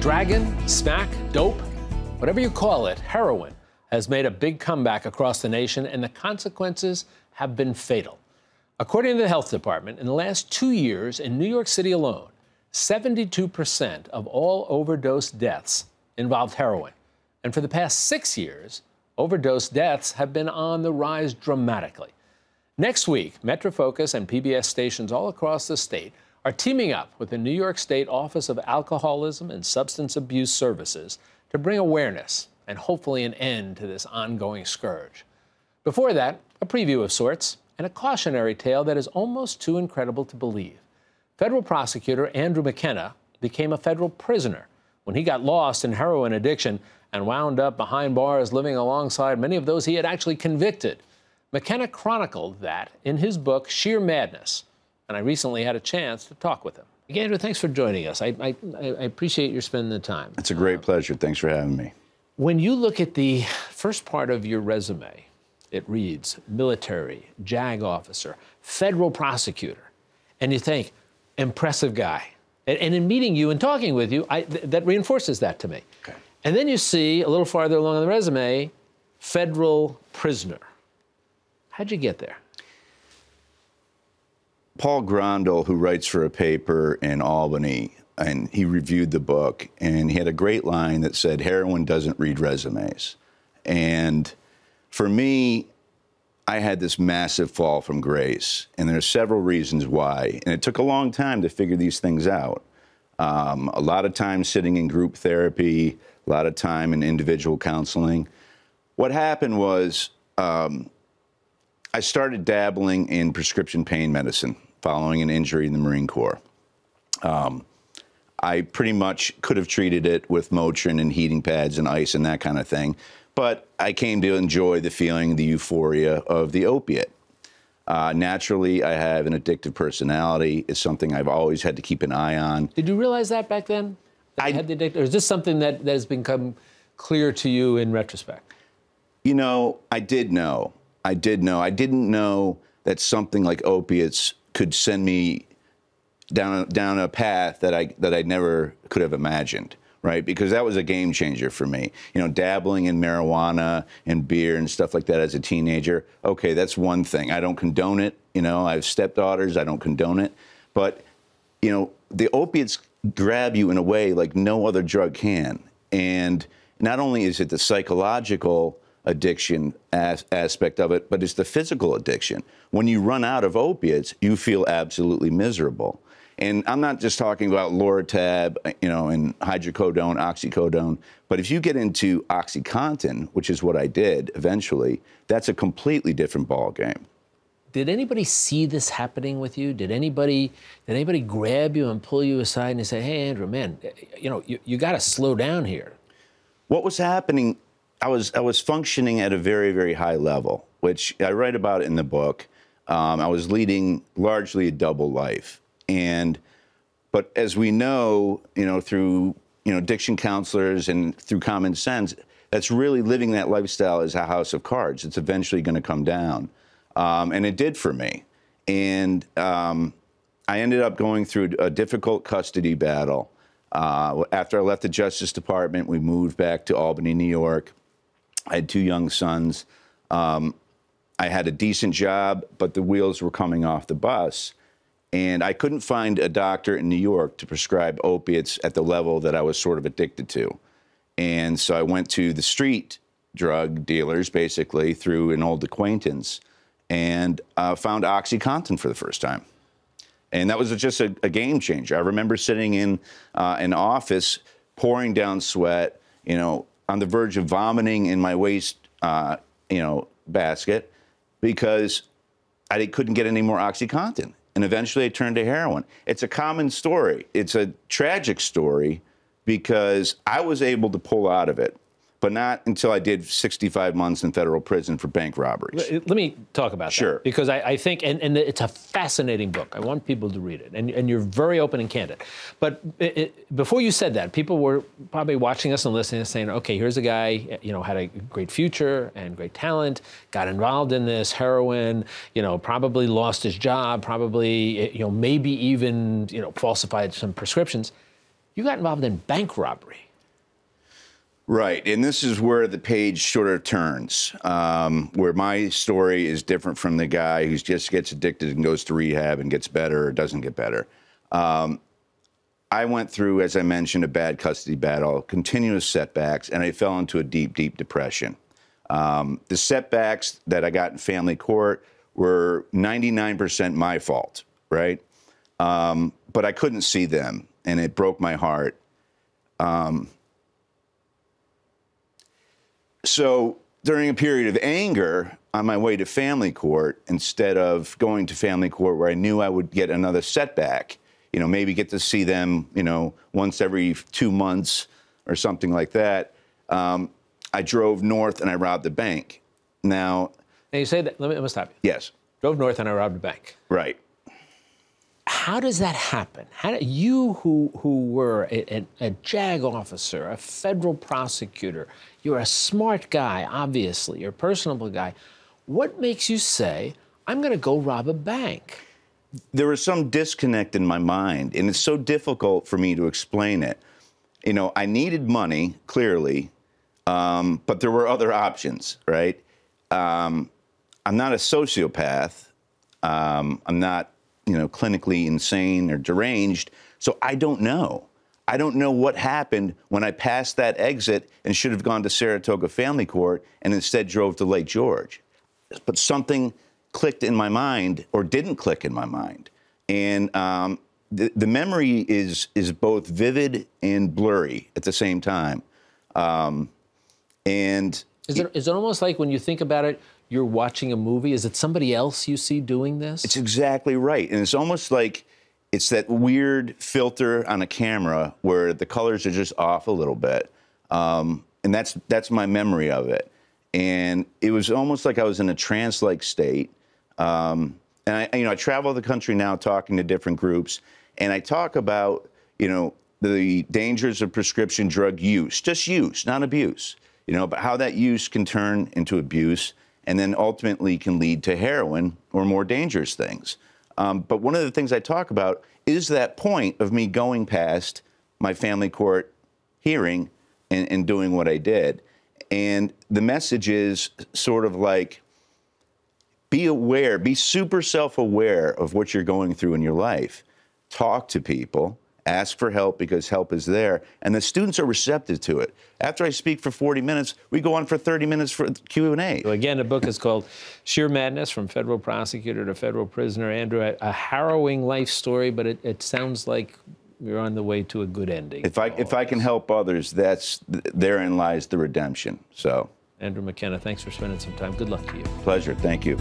Dragon, smack, dope, whatever you call it, heroin has made a big comeback across the nation, and the consequences have been fatal. According to the health department, in the last two years in New York City alone, 72% of all overdose deaths involved heroin. And for the past six years, overdose deaths have been on the rise dramatically. Next week, Metrofocus and PBS stations all across the state are teaming up with the New York State Office of Alcoholism and Substance Abuse Services to bring awareness and hopefully an end to this ongoing scourge. Before that, a preview of sorts and a cautionary tale that is almost too incredible to believe. Federal prosecutor Andrew McKenna became a federal prisoner when he got lost in heroin addiction and wound up behind bars living alongside many of those he had actually convicted. McKenna chronicled that in his book, Sheer Madness, and I recently had a chance to talk with him. Andrew, thanks for joining us. I, I, I appreciate your spending the time. It's a great uh, pleasure. Thanks for having me. When you look at the first part of your resume, it reads military, JAG officer, federal prosecutor, and you think, impressive guy. And, and in meeting you and talking with you, I, th- that reinforces that to me. Okay. And then you see a little farther along on the resume, federal prisoner. How'd you get there? Paul Grondahl, who writes for a paper in Albany, and he reviewed the book, and he had a great line that said, Heroin doesn't read resumes. And for me, I had this massive fall from grace, and there are several reasons why. And it took a long time to figure these things out. Um, a lot of time sitting in group therapy, a lot of time in individual counseling. What happened was um, I started dabbling in prescription pain medicine following an injury in the Marine Corps. Um, I pretty much could have treated it with Motrin and heating pads and ice and that kind of thing, but I came to enjoy the feeling, the euphoria of the opiate. Uh, naturally, I have an addictive personality. It's something I've always had to keep an eye on. Did you realize that back then? That I had the addiction, or is this something that, that has become clear to you in retrospect? You know, I did know. I did know. I didn't know that something like opiates could send me down down a path that I that I never could have imagined, right? Because that was a game changer for me. You know, dabbling in marijuana and beer and stuff like that as a teenager. Okay, that's one thing. I don't condone it. You know, I have stepdaughters. I don't condone it. But you know, the opiates grab you in a way like no other drug can. And not only is it the psychological addiction as, aspect of it, but it's the physical addiction. When you run out of opiates, you feel absolutely miserable. And I'm not just talking about Lortab, you know, and hydrocodone, oxycodone, but if you get into OxyContin, which is what I did eventually, that's a completely different ball game. Did anybody see this happening with you? Did anybody did anybody grab you and pull you aside and say, "Hey, Andrew, man, eh, you know, you, you got to slow down here"? What was happening I was I was functioning at a very very high level, which I write about in the book. Um, I was leading largely a double life, and but as we know, you know through you know addiction counselors and through common sense, that's really living that lifestyle is a house of cards. It's eventually going to come down, um, and it did for me. And um, I ended up going through a difficult custody battle. Uh, after I left the Justice Department, we moved back to Albany, New York. I had two young sons. Um, I had a decent job, but the wheels were coming off the bus. And I couldn't find a doctor in New York to prescribe opiates at the level that I was sort of addicted to. And so I went to the street drug dealers, basically, through an old acquaintance, and uh, found OxyContin for the first time. And that was just a, a game changer. I remember sitting in uh, an office, pouring down sweat, you know, on the verge of vomiting in my waste, uh, you know, basket because I couldn't get any more OxyContin. And eventually I turned to heroin. It's a common story. It's a tragic story because I was able to pull out of it but not until I did 65 months in federal prison for bank robberies. Let me talk about sure. that. Because I, I, think, and, and it's a fascinating book. I want people to read it. And, and you're very open and candid. But it, it, before you said that, people were probably watching us and listening and saying, okay, here's a guy, you know, had a great future and great talent, got involved in this heroin, you know, probably lost his job, probably, eh, you know, maybe even, you know, falsified some prescriptions you got involved in bank robbery. Right, and this is where the page sort of turns, um, where my story is different from the guy who just gets addicted and goes to rehab and gets better or doesn't get better. Um, I went through, as I mentioned, a bad custody battle, continuous setbacks, and I fell into a deep, deep depression. Um, the setbacks that I got in family court were 99% my fault, right? Um, but I couldn't see them, and it broke my heart. Um, so during a period of anger on my way to family court, instead of going to family court where I knew I would get another setback, you know, maybe get to see them, you know, once every two months or something like that, um, I drove north and I robbed the bank. Now, and you say that, let me, let me stop you. Yes. Drove north and I robbed a bank. Right. How does that happen? How do, you, who, who were a, a, a JAG officer, a federal prosecutor, you're a smart guy, obviously, you're a personable guy. What makes you say, I'm going to go rob a bank? There was some disconnect in my mind, and it's so difficult for me to explain it. You know, I needed money, clearly, um, but there were other options, right? Um, I'm not a sociopath. Um, I'm not, you know, clinically insane or deranged. So I don't know. I don't know what happened when I passed that exit and should have gone to Saratoga Family Court and instead drove to Lake George. But something clicked in my mind or didn't click in my mind. And um, the, the memory is, is both vivid and blurry at the same time. Um, and is it, is it almost like when you think about it, you're watching a movie? Is it somebody else you see doing this? It's exactly right. And it's almost like it's that weird filter on a camera where the colors are just off a little bit. Um, and that's that's my memory of it. And it was almost like I was in a trance-like state. Um, and I, you know, I travel the country now talking to different groups, and I talk about, you know, the dangers of prescription drug use, just use, not abuse. You know, but how that use can turn into abuse, and then ultimately can lead to heroin or more dangerous things. Um, but one of the things I talk about is that point of me going past my family court hearing and, and doing what I did. And the message is sort of like be aware, be super self aware of what you're going through in your life. Talk to people ask for help because help is there and the students are receptive to it. After i speak for 40 minutes we go on for 30 minutes for q&a so again the book is called sheer madness from federal prosecutor to federal prisoner. Andrew a harrowing life story but it, it sounds like you're on the way to a good ending. If i if i can help others that's therein lies the redemption. So andrew mckenna thanks for spending some time. Good luck to you. Pleasure. Thank you